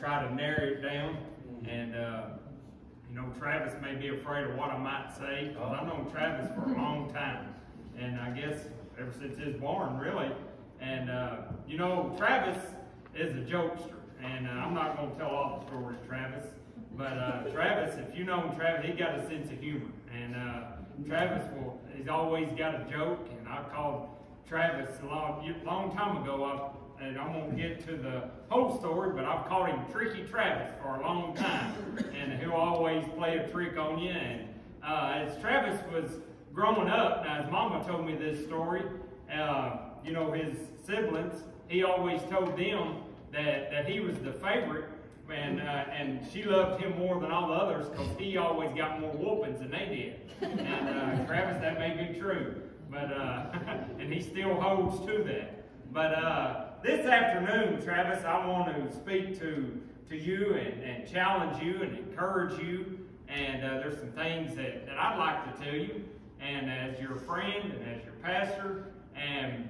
try to narrow it down. And, uh, you know, Travis may be afraid of what I might say, but I've known Travis for a long time. And I guess ever since his born, really. And, uh, you know, Travis is a jokester. And uh, I'm not going to tell all the stories, Travis. But uh, Travis, if you know Travis, he got a sense of humor. And uh, Travis will, he's always got a joke. And I called Travis a long, long time ago. I, and I won't get to the whole story, but I've called him Tricky Travis for a long time. And he'll always play a trick on you. And uh, as Travis was growing up, now his mama told me this story. Uh, you know, his siblings, he always told them that, that he was the favorite and uh, and she loved him more than all the others because he always got more whoopings than they did. And uh, Travis, that may be true, but uh, he still holds to that. But uh, this afternoon, Travis, I want to speak to to you and, and challenge you and encourage you. And uh, there's some things that, that I'd like to tell you. And as your friend and as your pastor, and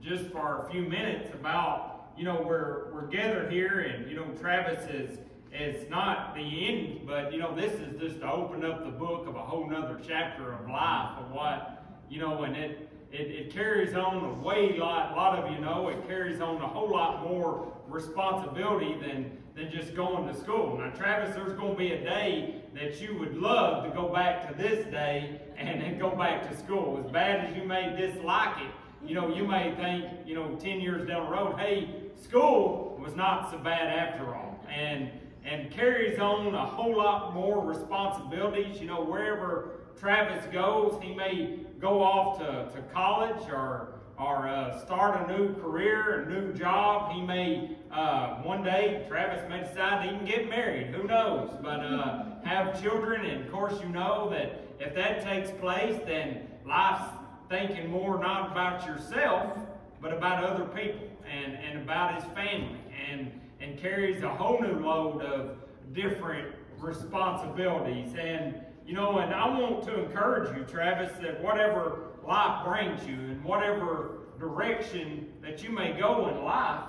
just for a few minutes about you know, we're, we're gathered here and, you know, Travis is, is not the end, but, you know, this is just to open up the book of a whole nother chapter of life of what, you know, and it, it, it carries on a way lot, a lot of you know, it carries on a whole lot more responsibility than, than just going to school. Now, Travis, there's going to be a day that you would love to go back to this day and then go back to school. As bad as you may dislike it, you know, you may think, you know, 10 years down the road, hey, school was not so bad after all. And and carries on a whole lot more responsibilities. You know, wherever Travis goes, he may go off to, to college or or uh, start a new career, a new job. He may uh, one day Travis may decide to even get married. Who knows? But uh, have children, and of course you know that if that takes place, then life's thinking more not about yourself, but about other people and, and about his family and, and carries a whole new load of different responsibilities. And, you know, and I want to encourage you, Travis, that whatever life brings you and whatever direction that you may go in life,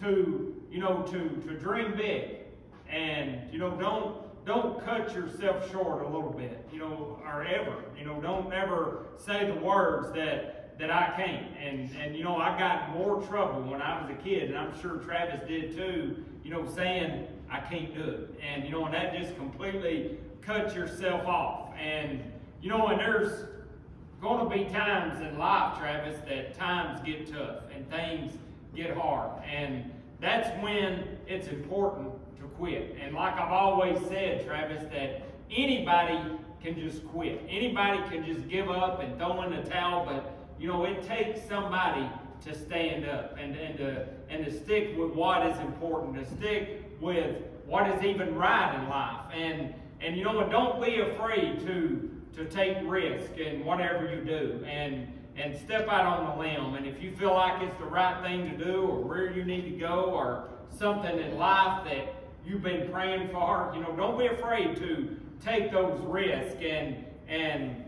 to, you know, to, to dream big. And, you know, don't don't cut yourself short a little bit, you know, or ever. You know, don't ever say the words that that I can't. And, and, you know, I got more trouble when I was a kid, and I'm sure Travis did too, you know, saying I can't do it. And, you know, and that just completely cuts yourself off. And, you know, and there's going to be times in life, Travis, that times get tough and things get hard. And that's when it's important to quit. And like I've always said, Travis, that anybody can just quit. Anybody can just give up and throw in the towel, but you know, it takes somebody to stand up and, and, to, and to stick with what is important, to stick with what is even right in life. And, and you know what, don't be afraid to, to take risk in whatever you do and, and step out on the limb. And if you feel like it's the right thing to do or where you need to go or something in life that you've been praying for, you know, don't be afraid to take those risks and, and,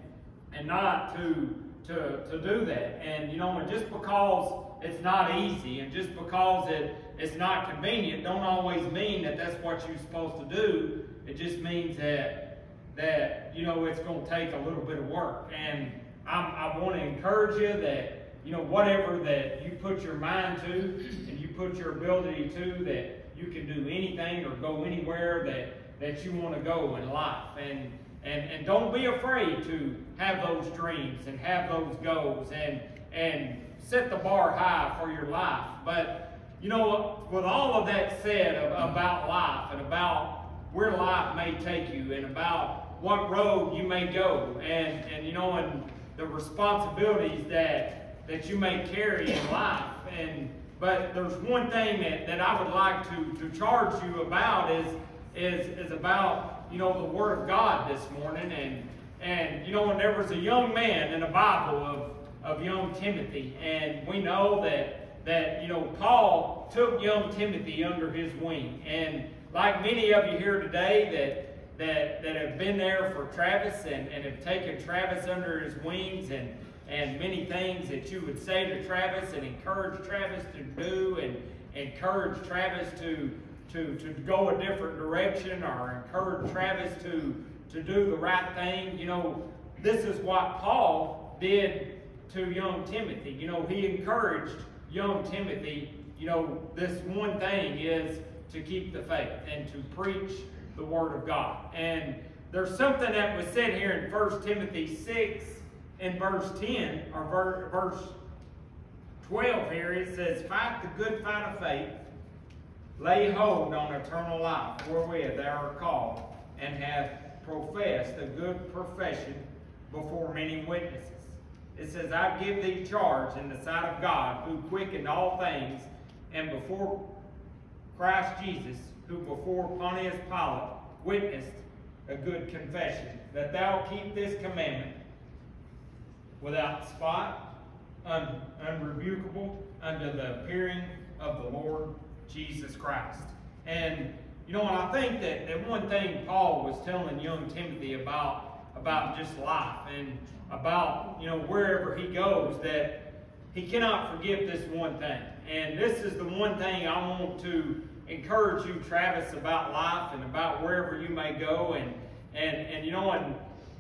and not to to, to do that. And, you know, and just because it's not easy and just because it, it's not convenient don't always mean that that's what you're supposed to do. It just means that, that you know, it's going to take a little bit of work. And I'm, I want to encourage you that, you know, whatever that you put your mind to and you put your ability to, that you can do anything or go anywhere that, that you want to go in life. And, and, and don't be afraid to have those dreams and have those goals and, and set the bar high for your life. But, you know, with all of that said about life and about where life may take you and about what road you may go and, and you know, and the responsibilities that, that you may carry in life. And, but there's one thing that, that I would like to, to charge you about is, is, is about you know, the Word of God this morning. And, and you know, and there was a young man in the Bible of, of young Timothy. And we know that, that, you know, Paul took young Timothy under his wing. And like many of you here today that, that, that have been there for Travis and, and have taken Travis under his wings and, and many things that you would say to Travis and encourage Travis to do and encourage Travis to to, to go a different direction or encourage Travis to, to do the right thing. You know, this is what Paul did to young Timothy. You know, he encouraged young Timothy, you know, this one thing is to keep the faith and to preach the word of God. And there's something that was said here in 1 Timothy 6 in verse 10 or verse 12 here. It says, Fight the good fight of faith, lay hold on eternal life, wherewith thou art called, and have professed a good profession before many witnesses. It says, I give thee charge in the sight of God, who quickened all things, and before Christ Jesus, who before Pontius Pilate witnessed a good confession, that thou keep this commandment without spot, un unrebukable, unto the appearing of the Lord Jesus Christ. And, you know, and I think that, that one thing Paul was telling young Timothy about, about just life and about, you know, wherever he goes, that he cannot forget this one thing. And this is the one thing I want to encourage you, Travis, about life and about wherever you may go. And, and, and you know, and,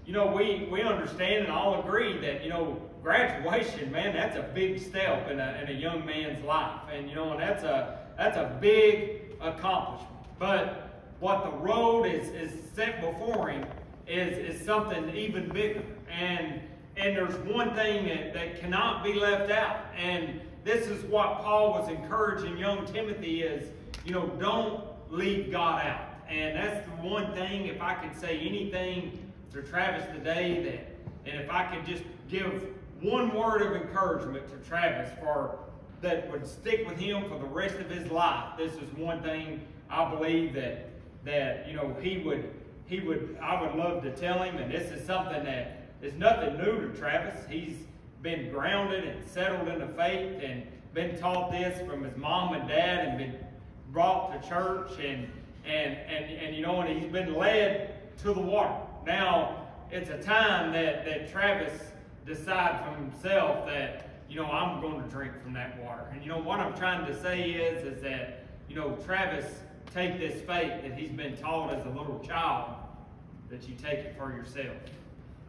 you know, we, we understand and all agree that, you know, graduation, man, that's a big step in a, in a young man's life. And, you know, and that's a, that's a big accomplishment. But what the road is, is set before him is, is something even bigger. And, and there's one thing that, that cannot be left out. And this is what Paul was encouraging young Timothy is, you know, don't leave God out. And that's the one thing, if I could say anything to Travis today, that, and if I could just give one word of encouragement to Travis for that would stick with him for the rest of his life, this is one thing I believe that that you know he would he would I would love to tell him, and this is something that is nothing new to Travis. He's been grounded and settled in the faith and been taught this from his mom and dad and been brought to church and and and, and you know and he's been led to the water. Now it's a time that, that Travis decides for himself that, you know, I'm going to drink from that water. And you know what I'm trying to say is is that, you know, Travis take this faith that he's been taught as a little child, that you take it for yourself.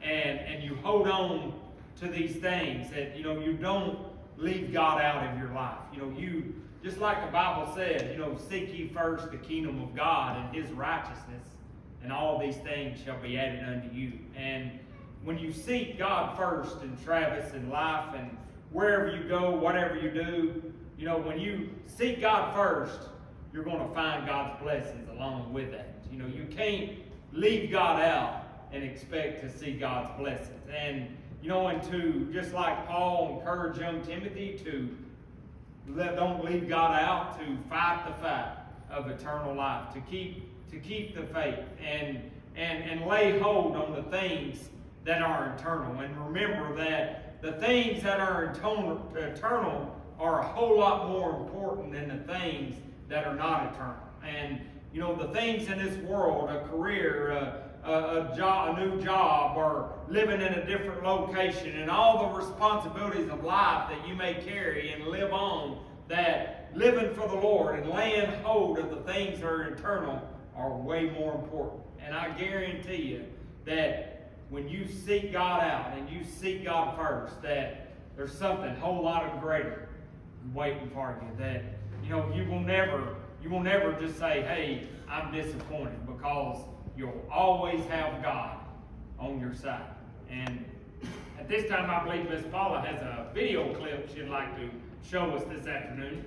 And and you hold on to these things that, you know, you don't leave God out of your life. You know, you just like the Bible said, you know, seek ye first the kingdom of God and his righteousness, and all these things shall be added unto you. And when you seek God first in Travis and life and wherever you go, whatever you do, you know, when you seek God first, you're going to find God's blessings along with that. You know, you can't leave God out and expect to see God's blessings. And, you know, and to, just like Paul encouraged young Timothy to let, don't leave God out, to fight the fight of eternal life, to keep, to keep the faith and, and, and lay hold on the things that are eternal. And remember that the things that are eternal are a whole lot more important than the things that are not eternal. And, you know, the things in this world, a career, a, a, a, job, a new job, or living in a different location, and all the responsibilities of life that you may carry and live on, that living for the Lord and laying hold of the things that are eternal are way more important. And I guarantee you that when you seek God out and you seek God first, that there's something a whole lot of greater waiting for you. That you know you will never you will never just say, "Hey, I'm disappointed," because you'll always have God on your side. And at this time, I believe Miss Paula has a video clip she'd like to show us this afternoon.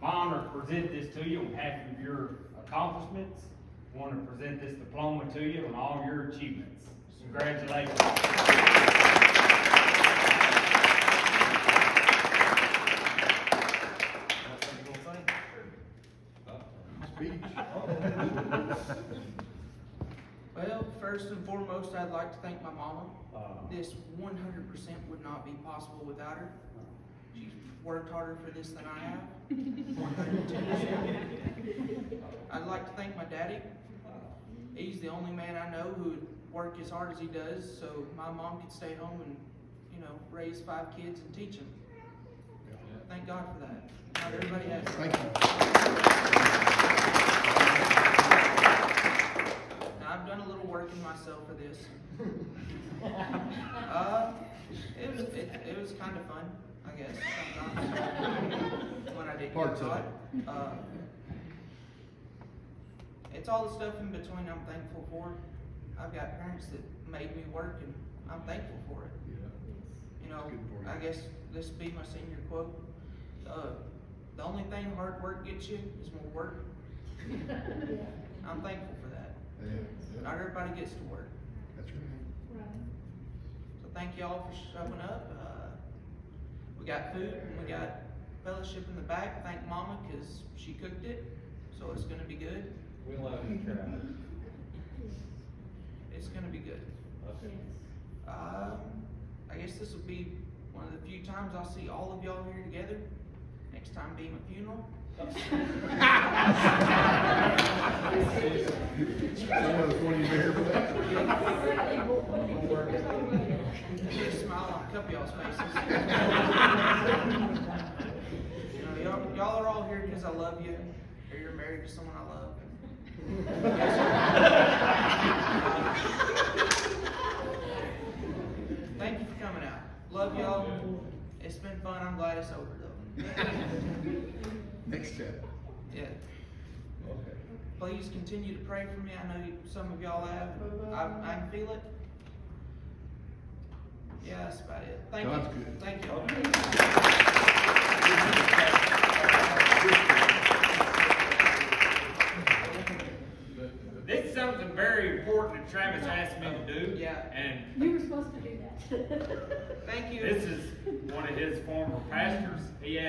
My honor to present this to you on behalf of your accomplishments. I Want to present this diploma to you on all your achievements. Congratulations. Something you gonna say? Well, first and foremost, I'd like to thank my mama. Uh, This one hundred percent would not be possible without her. She's worked harder for this than I have. I'd like to thank my daddy. He's the only man I know who would work as hard as he does, so my mom could stay home and, you know, raise five kids and teach them. Thank God for that. Not everybody has. Thank you. Now, I've done a little work in myself for this. Uh, it was, it, it was kind of fun, I guess, sometimes, when I did get caught. Uh, It's all the stuff in between I'm thankful for. I've got parents that made me work and I'm thankful for it. You know, you. I guess this be my senior quote. Uh, the only thing hard work gets you is more work. I'm thankful for that. Yeah, Not everybody gets to work. that's right. So thank y'all for showing up. Uh, we got food and we got fellowship in the back. Thank Mama because she cooked it, so it's gonna be good. We love you, Travis. It's gonna be good. Okay. Um, I guess this will be one of the few times I'll see all of y'all here together. Next time being a funeral. One of the twenty here. Put a smile on a couple y'all's faces. You know, y'all, y'all are all here because I love you, or you're married to someone I love. Thank you for coming out. Love y'all. It's been fun. I'm glad it's over though. Next step. Yeah. Okay. Please continue to pray for me. I know some of y'all have. I, I can feel it. Yeah, that's about it. Thank you. Good. Thank you. This is something very important that Travis asked me to do. Yeah. And You were supposed to do that. Thank you. this is one of his former pastors. He asked